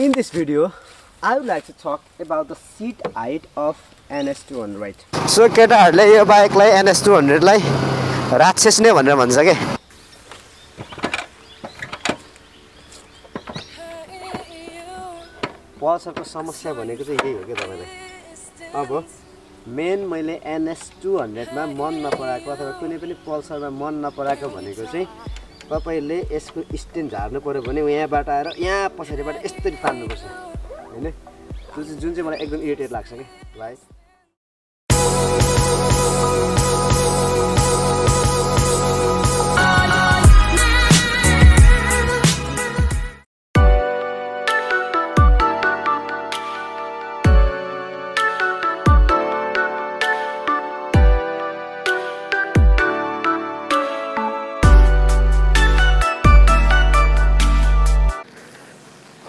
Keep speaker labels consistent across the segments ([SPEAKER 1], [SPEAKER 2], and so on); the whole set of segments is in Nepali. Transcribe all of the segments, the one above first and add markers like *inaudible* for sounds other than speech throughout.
[SPEAKER 1] In this video, I would like to talk about the seat height of NS200. So केटाहरूले यो बाइकलाई एनएस टू हन्ड्रेडलाई राक्षस नै भनेर भन्छ क्या पल्सरको समस्या भनेको चाहिँ यही हो क्या तपाईँलाई अब मेन मैले एनएस टू हन्ड्रेडमा मन नपराएको अथवा कुनै पनि पल्सरमा मन नपराएको भनेको चाहिँ तपाईँले यसको स्ट्यान्ड झार्नु पऱ्यो भने यहाँबाट आएर यहाँ पछाडिबाट यस्तरी तान्नुपर्छ होइन? त्यो चाहिँ जुन चाहिँ मलाई एकदम इरिटेट लाग्छ कि भाइ।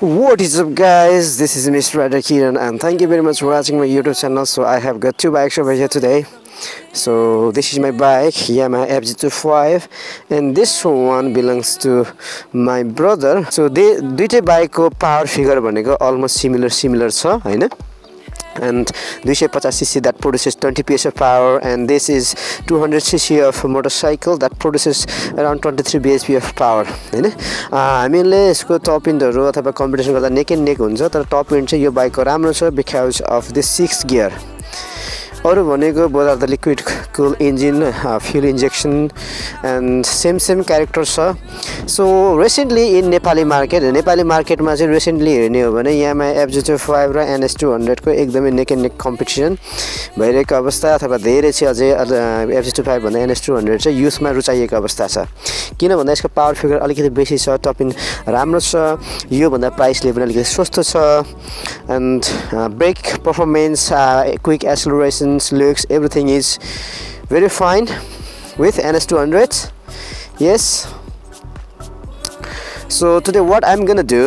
[SPEAKER 1] What is up guys, this is Mr. Rider Kiran and thank you very much for watching my YouTube channel. So I have got two bikes over here today. So this is my bike, Yamaha FZ25 and this one belongs to my brother. So they दुइटै बाइकको पावर फिगर भनेको अलमोस्ट सिमिलर सिमिलर छ होइन and 250 cc that produces 20 ps of power and this is 200 cc of motorcycle that produces around 23 bhp of power होइन हामीले यसको टप इन्डहरू अथवा कम्पिटिसन गर्दा नेक एन्ड नेक हुन्छ तर टप इन्ड चाहिँ यो बाइकको राम्रो छ because of this six gear अरू भनेको are the liquid cool engine fuel injection and same same character छ so recently in Nepali market Nepali मार्केटमा चाहिँ रिसेन्टली हेर्ने हो भने यामा एफजिटो फाइभ र एनएस टू हन्ड्रेडको एकदमै नेक एन्ड नेक कम्पिटिसन भइरहेको अवस्था अथवा धेरै चाहिँ अझै एफजी टू फाइभ भन्दा एनएस टू हन्ड्रेड चाहिँ युथमा रुचाइएको अवस्था छ। किन भन्दा यसको पावर फिगर अलिकति बेसी छ टपिन राम्रो छ। योभन्दा प्राइसले पनि अलिकति सस्तो छ। And brake performance quick acceleration looks everything is very fine with NS200 yes so today what I'm gonna do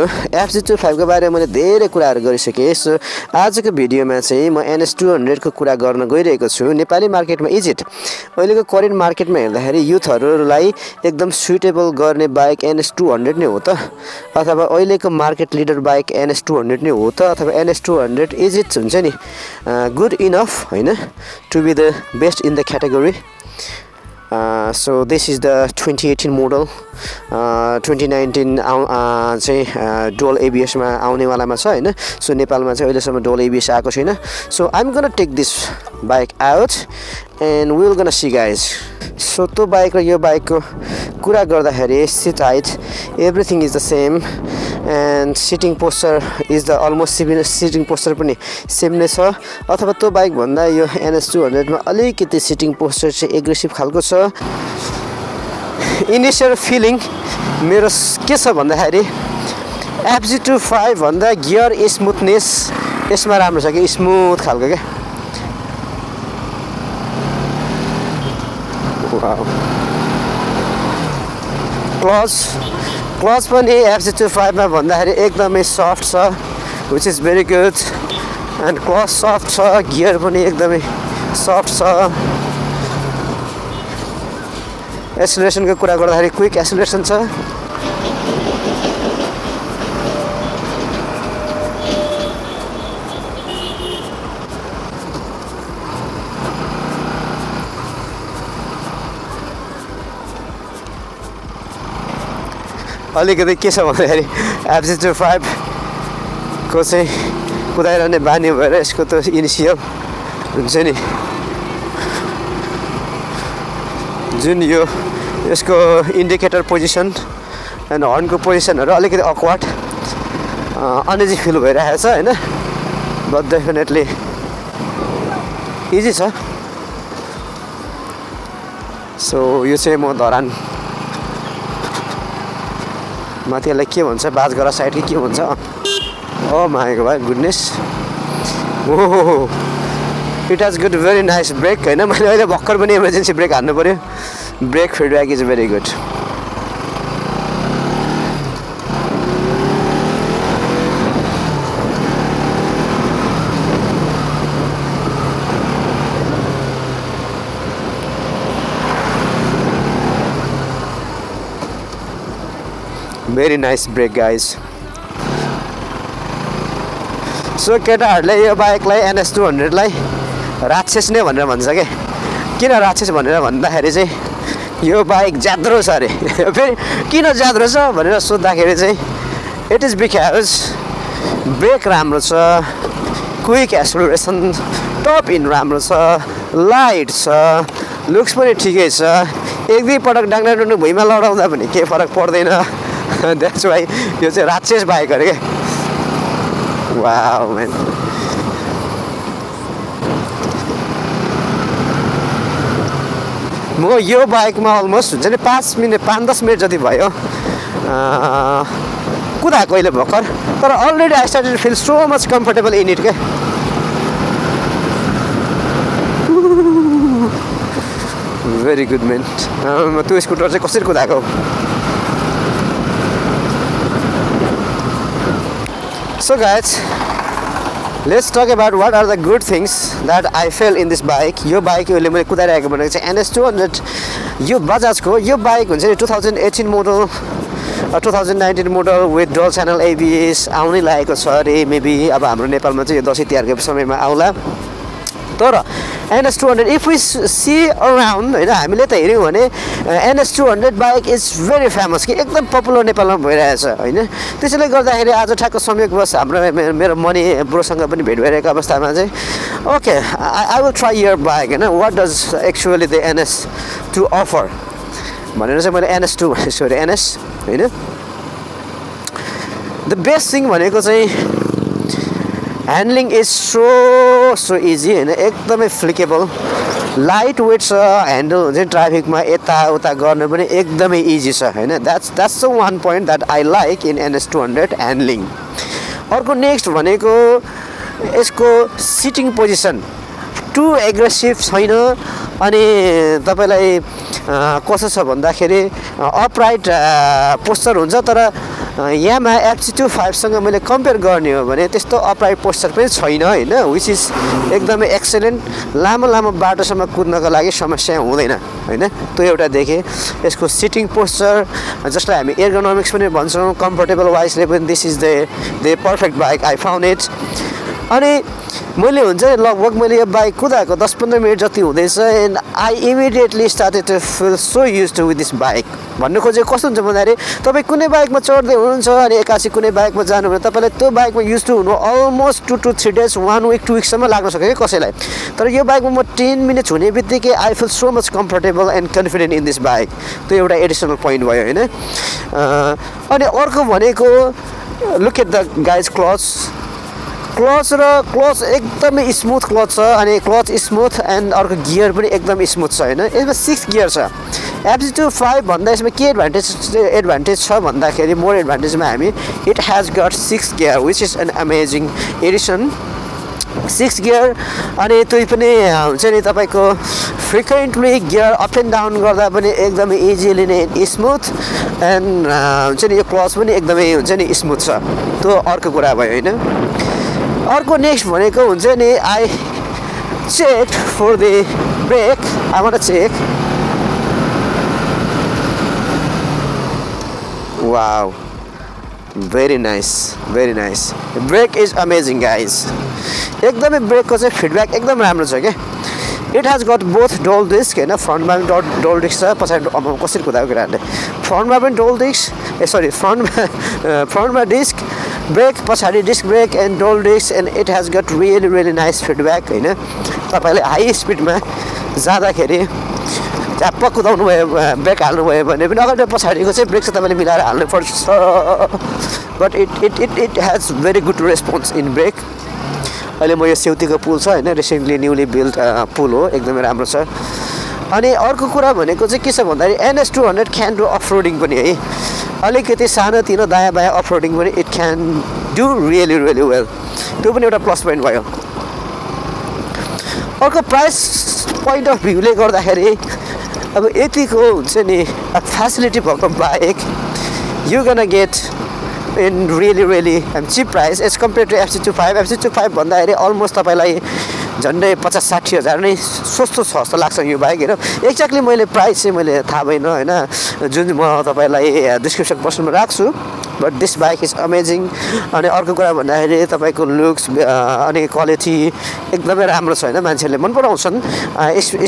[SPEAKER 1] FZ two फाइभको बारेमा मैले धेरै कुराहरू गरिसकेँ। सो आजको भिडियोमा चाहिँ म एनएस टू हन्ड्रेडको कुरा गर्न गइरहेको छु। नेपाली मार्केटमा इज इट अहिलेको करेन्ट मार्केटमा हेर्दाखेरि युथहरूलाई एकदम सुइटेबल गर्ने बाइक एनएस टू हन्ड्रेड नै हो त। अथवा अहिलेको market leader bike NS two hundred नै हो त अथवा NS two hundred is it हुन्छ नि। गुड इनफ होइन? To be the best in the category so this is the twenty eighteen model twenty nineteen आउ चाहिँ डोल एबिएसमा आउनेवालामा छ होइन? सो नेपालमा चाहिँ अहिलेसम्म डोल एबिएस आएको छैन। So I'm gonna take this bike out and will gonna see guys so त्यो बाइक र यो बाइकको कुरा गर्दाखेरि seat height everything is the same and sitting posture is the almost similar sitting posture पनि सेम नै छ। अथवा त्यो बाइकभन्दा यो एनएस टू हन्ड्रेडमा अलिकति सिटिङ पोस्चर चाहिँ एग्रेसिभ खालको छ। इनिसियल फिलिङ मेरो के छ भन्दाखेरि एफजी टू फाइभभन्दा गियर स्मुथनेस यसमा राम्रो छ कि स्मुथ खालको क्या क्लच क्लच पनि एफसी टू फाइभमा भन्दाखेरि एकदमै सफ्ट छ which is very good and clutch soft छ गियर पनि एकदमै सफ्ट छ। एसोलेसनको कुरा गर्दाखेरि क्विक एसोलेसन छ। अलिकति के छ भन्दाखेरि एफजी टू फाइभको चाहिँ कुदाइरहने बानी भएर यसको त इनिसियल हुन्छ नि जुन यो यसको इन्डिकेटर पोजिसन एन्ड हर्नको पोजिसनहरू अलिकति अक्वार्ड अनइजी फिल भइरहेको छ होइन? बट डेफिनेटली इजी छ। सो यो चाहिँ म धरान। माथि यसलाई के भन्छ? बाजगरा साइड कि के भन्छ? ओ माएको भाइ गुडनेस ओहो it has good very nice brake होइन? *laughs* मैले अहिले भर्खर पनि इमर्जेन्सी ब्रेक हान्नु पऱ्यो brake feedback is very good very nice brake guys. So केटाहरूले यो बाइकलाई एनएस टू हन्ड्रेडलाई राक्षस नै भनेर भन्छ क्या किन राक्षस भनेर भन्दाखेरि चाहिँ यो बाइक ज्याद्रो छ अरे। फेरि किन ज्याद्रो छ भनेर सोद्धाखेरि चाहिँ इट इज बिकज ब्रेक राम्रो छ क्विक एसोलेसन टप इन राम्रो छ लाइट छ लुक्स पनि ठिकै छ। एक दुई पटक डुन्डु भुइँमा लडाउँदा पनि केही फरक पर्दैन। *laughs* द्याट्स वाइ यो चाहिँ राक्षस बाइक अरे क्या वा म यो बाइकमा अलमोस्ट हुन्छ नि पाँच मिनट पाँच दस मिनट जति भयो कुदाएको अहिले भर्खर तर already I started feel so much comfortable in it क्या भेरी गुड मेन त्यो स्कुटर चाहिँ कसरी कुदाएको? So guys let's talk about what are the good things that I feel in this bike यो बाइक अहिले मैले कुदाइरहेको भनेको चाहिँ एनएस टू हन्ड्रेड यो बजाजको यो बाइक हुन्छ नि two thousand eighteen model two thousand nineteen model with dual channel ABS आउनै लागेको छ अरे मेबी अब हाम्रो नेपालमा चाहिँ यो दसैँ तिहारको समयमा आउला। तर NS two hundred if we see around होइन हामीले त हेऱ्यौँ भने NS two hundred bike is very famous कि एकदम पपुलर नेपालमा भइरहेछ होइन। त्यसैले गर्दाखेरि आज ठ्याक्क संयोगवश हाम्रो मेरो मनी ब्रोसँग पनि भेट भइरहेको अवस्थामा चाहिँ okay I I will try your bike होइन। What does actually the NS two offer भनेर चाहिँ मैले एनएस टू भनेको छु अरे एनएस होइन। द बेस्ट थिङ भनेको चाहिँ handling is so so easy होइन एकदमै फ्लिकेबल लाइट वेट छ ह्यान्डल हुन्छ ट्राफिकमा यताउता गर्नु पनि एकदमै इजी छ होइन? That's that's the one point that I like in NS two hundred handling अर्को नेक्स्ट भनेको यसको सिटिङ पोजिसन टु एग्रेसिभ छैन अनि तपाईँलाई कसो छ भन्दाखेरि अपराइट पोस्चर हुन्छ तर यामा एफसी टू फाइभसँग मैले कम्पेयर गर्ने हो भने त्यस्तो अपराइट पोस्चर पनि छैन होइन विच इज एकदमै एक्सलेन्ट लामो लामो बाटोसम्म कुद्नको लागि समस्या हुँदैन होइन? त्यो एउटा देखेँ। यसको सिटिङ पोस्चर जसलाई हामी एर्गोनोमिक्स पनि भन्छौँ कम्फर्टेबल वाइजले पनि this is the the perfect bike I found it अनि मैले हुन्छ लगभग मैले यो बाइक कुदाएको दस पन्ध्र मिनट जति हुँदैछ and I immediately started to feel so use to with this bike भन्नु खोजेको कस्तो हुन्छ भन्दाखेरि तपाईँ कुनै बाइकमा चढ्दै हुनुहुन्छ अनि एकासी कुनै बाइकमा जानु भने तपाईँलाई त्यो बाइकमा युज टु हुनु almost two two three days one week two विकसम्म लाग्न सक्यो कि कसैलाई? तर यो बाइकमा म टेन मिनट्स हुने बित्तिकै I feel so much comfortable and confident in this bike त्यो एउटा एडिसनल पोइन्ट भयो होइन? अनि अर्को भनेको look at the guys clutch clutch र क्लच एकदमै स्मुथ क्लच छ अनि क्लच स्मुथ एन्ड अर्को गियर पनि एकदम स्मुथ छ होइन यसमा सिक्स गियर छ टू फाइभ भन्दा यसमा के एडभान्टेज एडभान्टेज छ भन्दाखेरि मोर एडभान्टेजमा हामी it has got six gear which is an amazing addition six gear अनि त्यो पनि हुन्छ नि तपाईँको frequently gear up and down गर्दा पनि एकदमै इजिली नै स्मुथ एन्ड हुन्छ नि यो क्लच पनि एकदमै हुन्छ नि स्मुथ छ त्यो अर्को कुरा भयो होइन अर्को नेक्स्ट भनेको हुन्छ नि I check for the brake I want check wow very nice very nice brake is amazing guys एकदमै ब्रेकको चाहिँ फिडब्याक एकदम राम्रो छ क्या it has got both dual disc होइन? फ्रन्टमा पनि डल डोल डिस्क छ पछाडि कसरी कुदाएको केटाहरूले फ्रन्टमा पनि डोल डिस्क ए सरी फ्रन्टमा फ्रन्टमा डिस्क ब्रेक पछाडि disc brake and dual disc and it has got really really nice feedback होइन? तपाईँले हाई स्पिडमा जाँदाखेरि च्याप्प कुदाउनु भयो ब्रेक हाल्नुभयो भने पनि अगाडि पछाडिको चाहिँ ब्रेक चाहिँ तपाईँले मिलाएर हाल्नुपर्छ। But it it it it has very good response in brake अहिले म यो सेउतीको पुल छ होइन? रिसेन्टली न्युली बिल्ड पुल हो एकदमै राम्रो छ। अनि अर्को कुरा भनेको चाहिँ के छ भन्दाखेरि NS two hundred can do off roading पनि है। अलिकति सानोतिनो दायाँ बायाँ अफ रोडिङ पनि it can do really really well त्यो पनि एउटा प्लस पोइन्ट भयो। अर्को प्राइस पोइन्ट अफ भ्यूले गर्दाखेरि अब यतिको हुन्छ नि फेसिलिटी भएको बाहेक you gonna get in really really cheap price as compare to FZ two five FZ two five भन्दाखेरि अलमोस्ट तपाईँलाई झन्डै पचास साठी हजार नै सस्तो छ जस्तो लाग्छ यो बाइक होइन? एक्ज्याक्टली मैले प्राइस चाहिँ मैले थाहा भएन होइन? जुन म तपाईँलाई डिस्क्रिप्सन बक्समा राख्छु but this bike is amazing अनि अर्को कुरा भन्दाखेरि तपाईँको लुक्स अनि क्वालिटी एकदमै राम्रो छ होइन? मान्छेहरूले मन पराउँछन्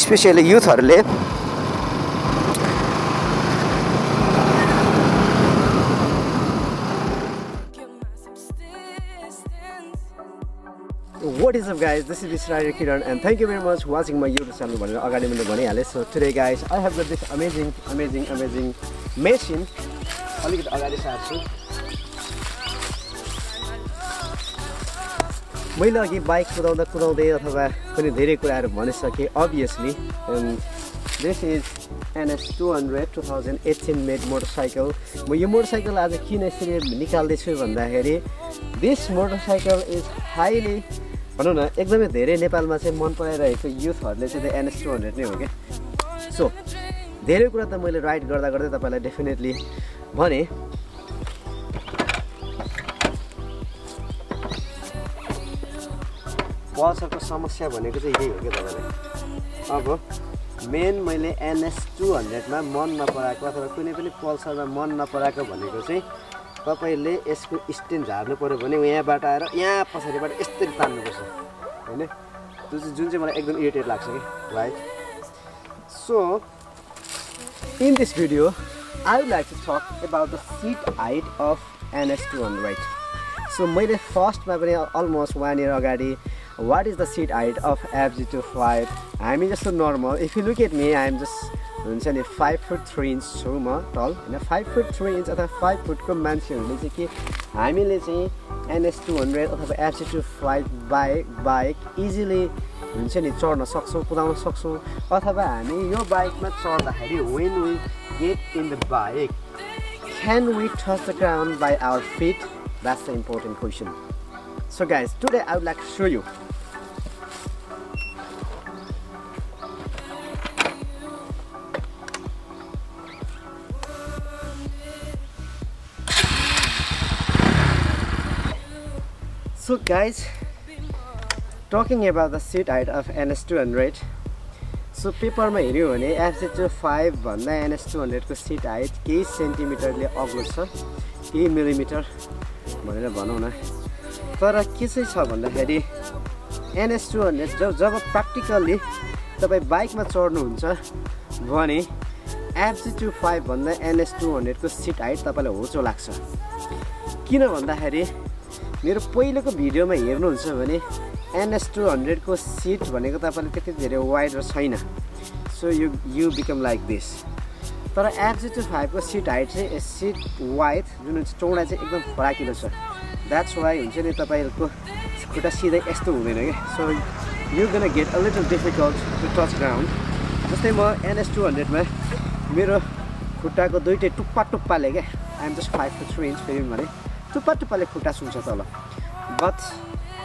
[SPEAKER 1] स्पेसियली युथहरूले up guys? This is Mr. Rider Kiran and thank you very much for watching my YouTube channel. भनेर अगाडि मैले भनिहालेँ. So today guys I have this amazing amazing amazing machine अलिकति अगाडि सार्छु मैले अघि बाइक कुदाउँदा कुदाउँदै अथवा पनि धेरै कुराहरू भनिसकेँ obviously this is NS two hundred two thousand eighteen made motorcycle म यो मोटरसाइकल आज किन यसरी निकाल्दैछु भन्दाखेरि दिस मोटरसाइकल इज हाइली भनौँ न एकदमै धेरै नेपालमा चाहिँ मन पराइरहेको युथहरूले चाहिँ त्यो एनएस टू हन्ड्रेड नै हो क्या। सो धेरै कुरा त मैले राइड गर्दा गर्दै तपाईँलाई डेफिनेटली भने पल्सरको समस्या भनेको चाहिँ यही हो क्या तपाईँलाई। अब मेन मैले एनएस टू हन्ड्रेडमा मन नपराएको अथवा कुनै पनि पल्सरमा मन नपराएको भनेको चाहिँ तपाईँले यसको स्ट्यान्ड झार्नु पऱ्यो भने यहाँबाट आएर यहाँ पछाडिबाट यस्तरी तान्नुपर्छ। होइन? त्यो चाहिँ जुन चाहिँ मलाई एकदम इरिटेट लाग्छ कि? Right so in this video I would like to talk about the seat height of NS two hundred so मैले फर्स्टमा पनि अलमोस्ट वान इयर अगाडि what is the seat height of FZ two five हामी जस्तो normal if you look at me I am just हुन्छ नि फाइभ फुट थ्री इन्च छु म टल होइन फाइभ फुट थ्री इन्च अथवा फाइभ फुटको मान्छेहरूले चाहिँ के हामीले चाहिँ एनएस टू हन्ड्रेड अथवा FZ two five bike bike easily हुन्छ नि चढ्न सक्छौँ कुदाउन सक्छौँ अथवा हामी यो बाइकमा चढ्दाखेरि when we get in the bike can we touch the ground by our feet that's the important question so guys today I would like so you So guys, talking about the seat height of NS200 so पेपरमा हेऱ्यो भने एफसी टू फाइभ भन्दा एनएस टू हन्ड्रेडको सिट हाइट केही सेन्टिमिटरले अग्लो छ केही मिलिमिटर भनेर भनौँ न। तर के चाहिँ छ भन्दाखेरि एनएस टू हन्ड्रेड जब जब प्र्याक्टिकल्ली तपाईँ बाइकमा चढ्नुहुन्छ भने एफसी टू फाइभ भन्दा एनएस टू हन्ड्रेडको सिट हाइट तपाईँलाई होचो लाग्छ। किन भन्दाखेरि मेरो पहिलोको भिडियोमा हेर्नुहुन्छ भने एनएस टू हन्ड्रेडको सिट भनेको तपाईँले त्यति धेरै वाइड र छैन। So you you become like this तर एफजी टू फाइभको सिट हाइट चाहिँ सिट वाइड जुन चौडा चाहिँ एकदम फराकिलो छ। द्याट्स वाइ हुन्छ नि तपाईँहरूको खुट्टा सिधै यस्तो हुँदैन क्या so you gonna get a little difficult to touch ground जस्तै म एनएस टू हन्ड्रेडमा मेरो खुट्टाको दुइटै टुप्पा टुप्पाले क्या I'm just five two three inch फेरि भने टुप्पा टुप्पाले खुट्टा सुन्छ तल but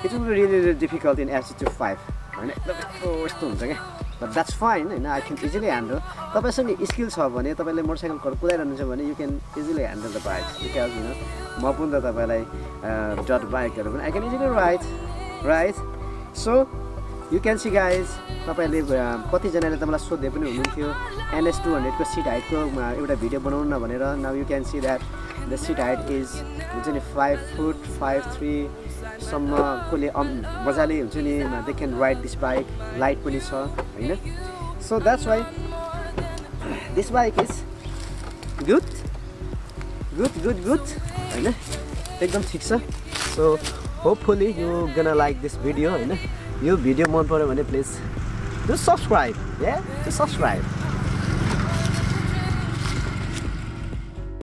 [SPEAKER 1] it will really really difficult in AC two five होइन एकदम यस्तो हुन्छ क्या बट द्याट्स फाइन होइन आई क्यान इजिली ह्यान्डल तपाईँसँग स्किल छ भने तपाईँले मोटरसाइकलहरू कुदाइरहनुहुन्छ भने you can easily handle the bike because होइन म पनि त तपाईँलाई डट बाइकहरू पनि I can easily ride ride so you can see guys तपाईँले कतिजनाले तपाईँलाई सोध्दै पनि हुनुहुन्थ्यो एनएस टू हन्ड्रेडको सिट हाइटको एउटा भिडियो बनाउनु न भनेर। Now you can see that the seat height is हुन्छ नि फाइभ फुट फाइभ थ्रीसम्म कसले मजाले हुन्छ नि they can ride this bike light पनि छ होइन? So that's why this bike is good good good good होइन? एकदम ठिक छ। So hopefully you gonna like this video होइन? यो भिडियो मन पऱ्यो भने please do subscribe A do subscribe.